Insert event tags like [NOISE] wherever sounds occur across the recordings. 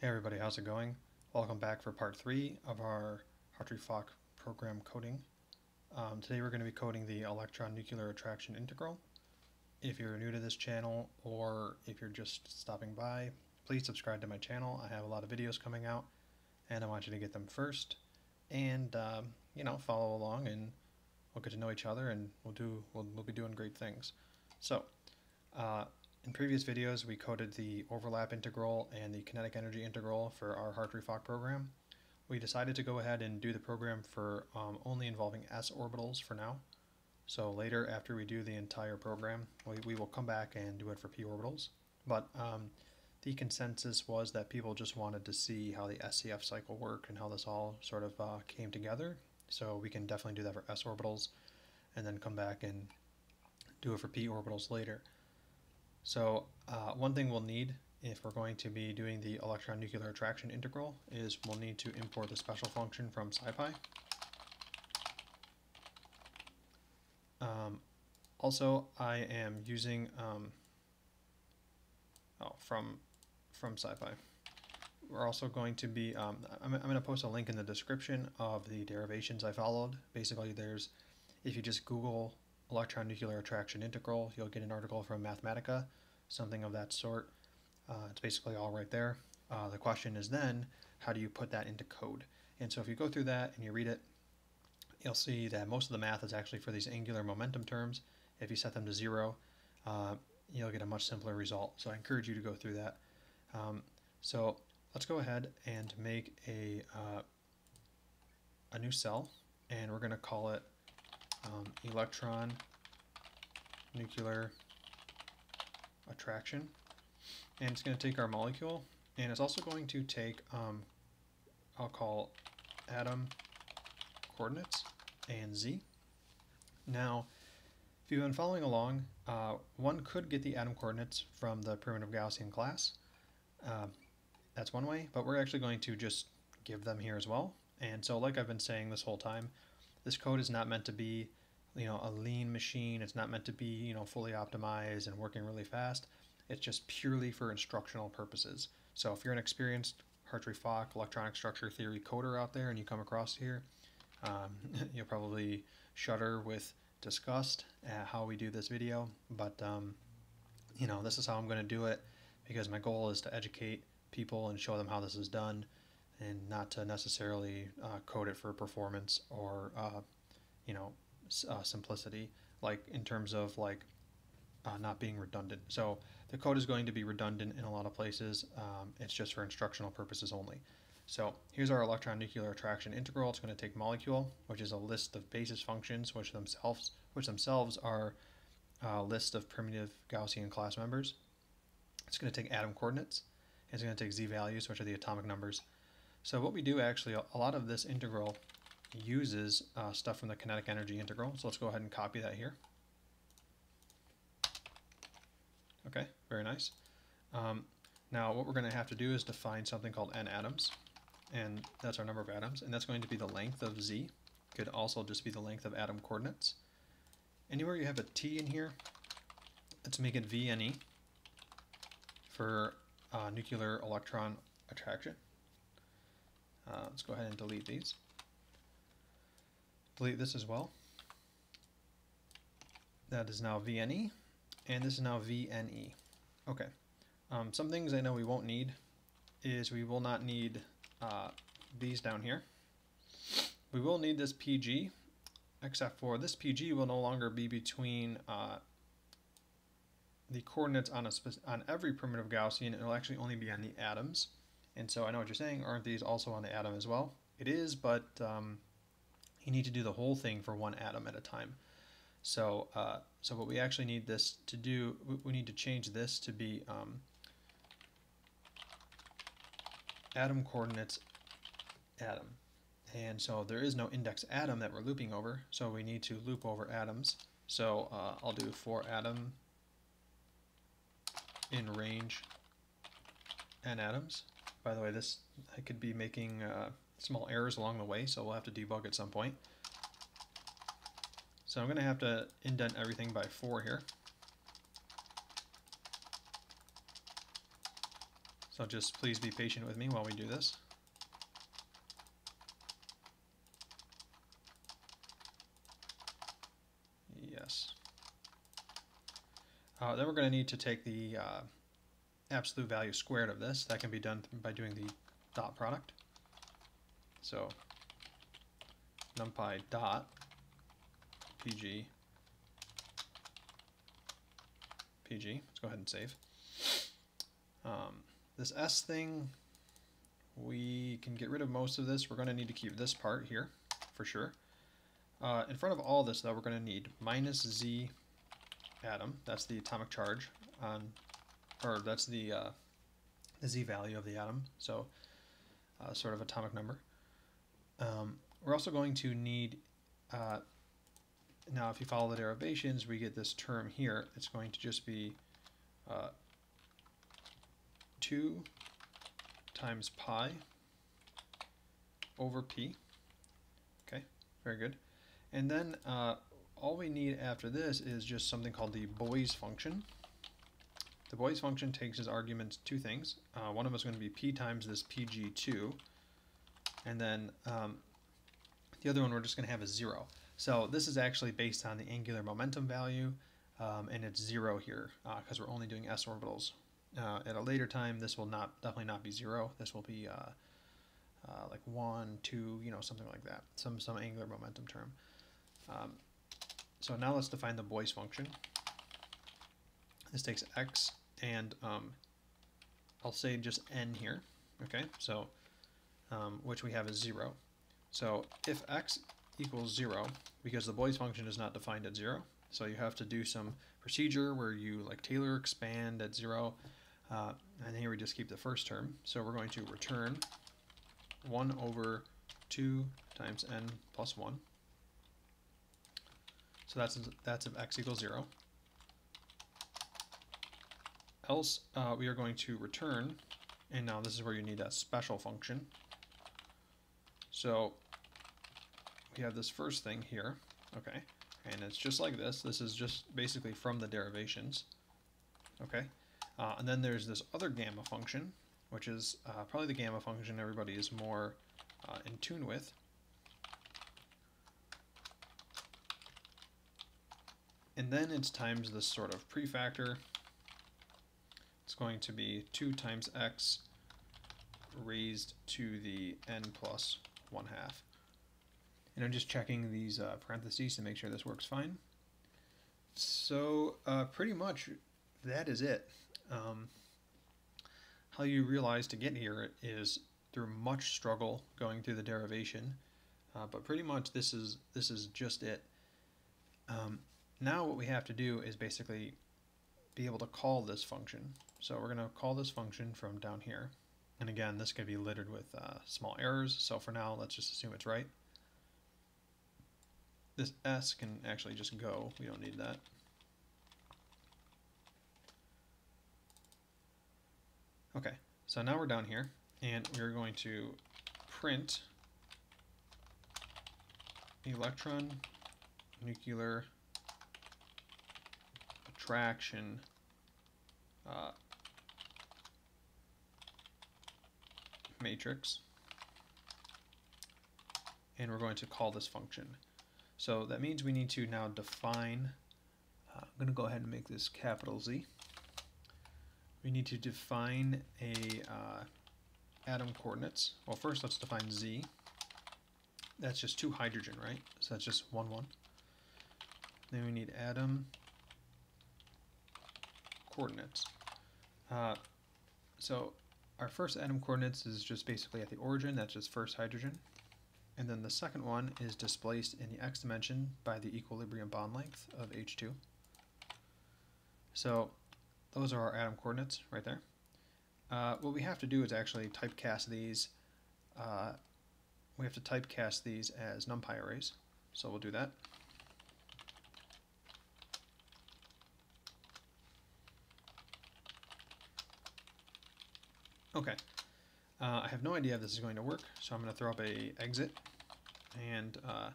Hey everybody, how's it going? Welcome back for part three of our Hartree-Fock program coding. Um, today we're going to be coding the electron nuclear attraction integral. If you're new to this channel or if you're just stopping by, please subscribe to my channel. I have a lot of videos coming out and I want you to get them first and um, you know follow along and we'll get to know each other and we'll do we'll, we'll be doing great things. So uh, in previous videos, we coded the overlap integral and the kinetic energy integral for our Hartree-Fock program. We decided to go ahead and do the program for um, only involving s orbitals for now. So later, after we do the entire program, we, we will come back and do it for p orbitals. But um, the consensus was that people just wanted to see how the SCF cycle worked and how this all sort of uh, came together. So we can definitely do that for s orbitals and then come back and do it for p orbitals later. So uh, one thing we'll need if we're going to be doing the electron nuclear attraction integral is we'll need to import the special function from SciPy. Um, also, I am using um, oh from from SciPy. We're also going to be um, I'm, I'm going to post a link in the description of the derivations I followed. Basically, there's if you just Google electron nuclear attraction integral, you'll get an article from Mathematica, something of that sort. Uh, it's basically all right there. Uh, the question is then, how do you put that into code? And so if you go through that and you read it, you'll see that most of the math is actually for these angular momentum terms. If you set them to zero, uh, you'll get a much simpler result. So I encourage you to go through that. Um, so let's go ahead and make a, uh, a new cell, and we're going to call it um, electron nuclear attraction. And it's going to take our molecule, and it's also going to take, um, I'll call atom coordinates and z. Now, if you've been following along, uh, one could get the atom coordinates from the primitive Gaussian class. Uh, that's one way, but we're actually going to just give them here as well. And so like I've been saying this whole time, this code is not meant to be you know a lean machine. It's not meant to be you know fully optimized and working really fast. It's just purely for instructional purposes. So if you're an experienced Hartree-Fock electronic structure theory coder out there and you come across here, um, [LAUGHS] you'll probably shudder with disgust at how we do this video. But um, you know this is how I'm going to do it because my goal is to educate people and show them how this is done and not to necessarily uh, code it for performance or uh, you know uh, simplicity like in terms of like uh, not being redundant. So the code is going to be redundant in a lot of places um, it's just for instructional purposes only. So here's our electron nuclear attraction integral. It's going to take molecule which is a list of basis functions which themselves which themselves are a list of primitive Gaussian class members. It's going to take atom coordinates. It's going to take z values which are the atomic numbers. So what we do actually, a lot of this integral uses uh, stuff from the kinetic energy integral. So let's go ahead and copy that here. Okay, very nice. Um, now what we're going to have to do is define something called n atoms. And that's our number of atoms. And that's going to be the length of z. Could also just be the length of atom coordinates. Anywhere you have a t in here, let's make it VNE for uh, nuclear electron attraction. Uh, let's go ahead and delete these. Delete this as well. That is now VNE, and this is now VNE. Okay. Um, some things I know we won't need is we will not need uh, these down here. We will need this PG, except for this PG will no longer be between uh, the coordinates on, a on every primitive Gaussian. It will actually only be on the atoms. And so I know what you're saying, aren't these also on the atom as well? It is, but um, you need to do the whole thing for one atom at a time. So, uh, so what we actually need this to do, we need to change this to be um, atom coordinates atom. And so there is no index atom that we're looping over, so we need to loop over atoms. So uh, I'll do for atom in range n atoms. By the way, this I could be making uh, small errors along the way, so we'll have to debug at some point. So I'm going to have to indent everything by 4 here. So just please be patient with me while we do this. Yes. Uh, then we're going to need to take the uh, absolute value squared of this. That can be done by doing the dot product. So numpy dot pg pg. Let's go ahead and save. Um, this s thing, we can get rid of most of this. We're going to need to keep this part here for sure. Uh, in front of all this, though, we're going to need minus z atom. That's the atomic charge on, or that's the uh, the z value of the atom. So uh, sort of atomic number. Um, we're also going to need, uh, now if you follow the derivations, we get this term here. It's going to just be uh, 2 times pi over p. Okay, very good. And then uh, all we need after this is just something called the Boys function. The Boys function takes as arguments two things. Uh, one of them is going to be p times this pg2, and then um, the other one we're just going to have a 0. So this is actually based on the angular momentum value, um, and it's 0 here because uh, we're only doing s orbitals. Uh, at a later time, this will not definitely not be 0. This will be uh, uh, like 1, 2, you know, something like that, some, some angular momentum term. Um, so now let's define the Boys function. This takes x and um, I'll say just n here, okay? So, um, which we have is 0. So if x equals 0, because the Boys function is not defined at 0, so you have to do some procedure where you like Taylor expand at 0, uh, and here we just keep the first term. So we're going to return 1 over 2 times n plus 1. So that's that's if x equals 0. Else, uh, we are going to return, and now this is where you need a special function. So we have this first thing here, okay, and it's just like this. This is just basically from the derivations, okay. Uh, and then there's this other gamma function, which is uh, probably the gamma function everybody is more uh, in tune with. And then it's times this sort of prefactor. It's going to be 2 times x raised to the n plus 1 half. And I'm just checking these uh, parentheses to make sure this works fine. So uh, pretty much that is it. Um, how you realize to get here is through much struggle going through the derivation, uh, but pretty much this is this is just it. Um, now what we have to do is basically be able to call this function. So we're going to call this function from down here. And again, this could be littered with uh, small errors, so for now, let's just assume it's right. This s can actually just go, we don't need that. Okay, so now we're down here, and we're going to print electron nuclear attraction uh, matrix and we're going to call this function. So that means we need to now define, uh, I'm going to go ahead and make this capital Z. We need to define a uh, atom coordinates. Well first let's define Z. That's just two hydrogen, right? So that's just 1, 1. Then we need atom coordinates. Uh, so our first atom coordinates is just basically at the origin, that's just first hydrogen. And then the second one is displaced in the x dimension by the equilibrium bond length of H2. So those are our atom coordinates right there. Uh, what we have to do is actually typecast these. Uh, we have to typecast these as numpy arrays. So we'll do that. Okay. Uh, I have no idea if this is going to work, so I'm going to throw up a exit, and uh,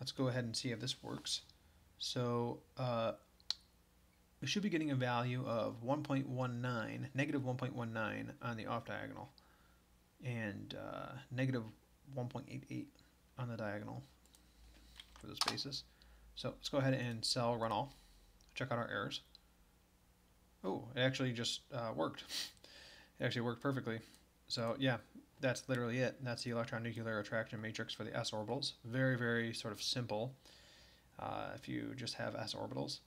let's go ahead and see if this works. So uh, we should be getting a value of 1.19, negative 1.19 on the off diagonal, and uh, negative 1.88 on the diagonal for this basis. So let's go ahead and cell run all. Check out our errors. Oh, it actually just uh, worked. It actually worked perfectly. So yeah, that's literally it. That's the electron nuclear attraction matrix for the s orbitals. Very, very sort of simple uh, if you just have s orbitals.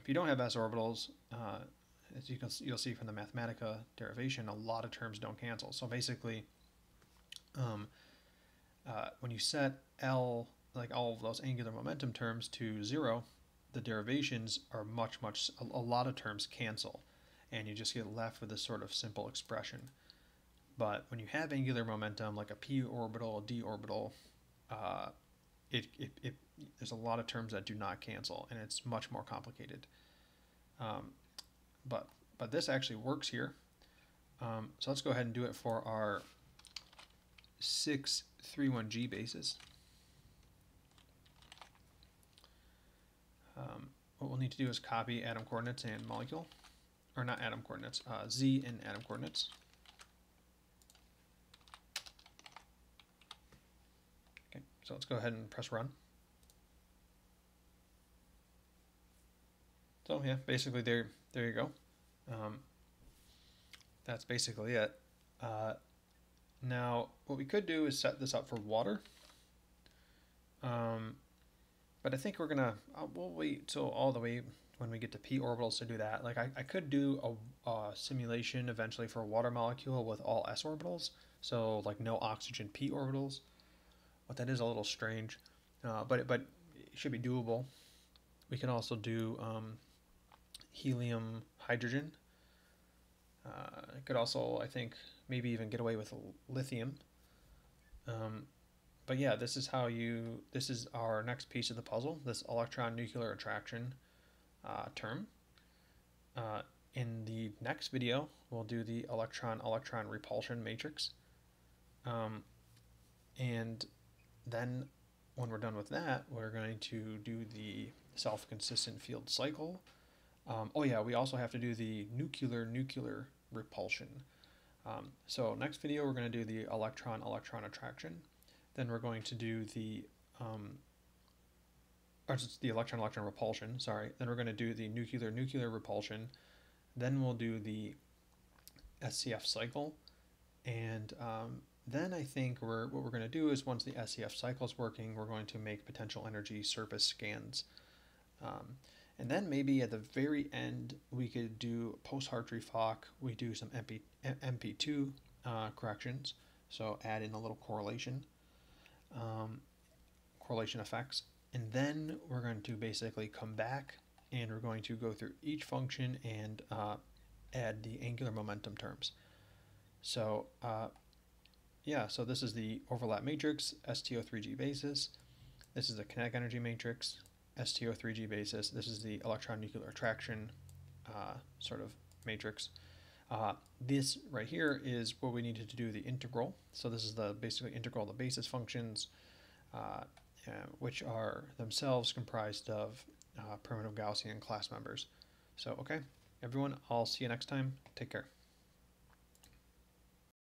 If you don't have s orbitals, uh, as you can you'll see from the Mathematica derivation, a lot of terms don't cancel. So basically, um, uh, when you set L, like all of those angular momentum terms to zero, the derivations are much, much, a, a lot of terms cancel and you just get left with this sort of simple expression. But when you have angular momentum, like a p orbital, a d orbital, uh, it, it, it, there's a lot of terms that do not cancel, and it's much more complicated. Um, but but this actually works here. Um, so let's go ahead and do it for our 631G basis. Um, what we'll need to do is copy atom coordinates and molecule or not atom coordinates, uh, z and atom coordinates. Okay, so let's go ahead and press run. So yeah, basically there, there you go. Um, that's basically it. Uh, now, what we could do is set this up for water. Um, but I think we're gonna, uh, we'll wait till all the way when we get to p orbitals to do that. Like I, I could do a, a simulation eventually for a water molecule with all s orbitals, so like no oxygen p orbitals. But that is a little strange, uh, but but it should be doable. We can also do um, helium hydrogen. Uh, I could also, I think, maybe even get away with lithium. But yeah, this is how you, this is our next piece of the puzzle, this electron nuclear attraction uh, term. Uh, in the next video, we'll do the electron-electron repulsion matrix. Um, and then when we're done with that, we're going to do the self-consistent field cycle. Um, oh yeah, we also have to do the nuclear-nuclear repulsion. Um, so next video, we're going to do the electron-electron attraction. Then we're going to do the um, or it's the electron-electron repulsion, sorry. Then we're going to do the nuclear-nuclear repulsion. Then we'll do the SCF cycle. And um, then I think we're, what we're going to do is once the SCF cycle is working, we're going to make potential energy surface scans. Um, and then maybe at the very end, we could do post-Hartree-Fock, we do some MP, MP2 uh, corrections. So add in a little correlation, um, correlation effects. And then we're going to basically come back and we're going to go through each function and uh, add the angular momentum terms. So uh, yeah, so this is the overlap matrix, STO3G basis. This is the kinetic energy matrix, STO3G basis. This is the electron nuclear attraction uh, sort of matrix. Uh, this right here is what we needed to do the integral. So this is the basically integral of the basis functions. Uh, uh, which are themselves comprised of uh, primitive Gaussian class members. So, okay, everyone, I'll see you next time. Take care.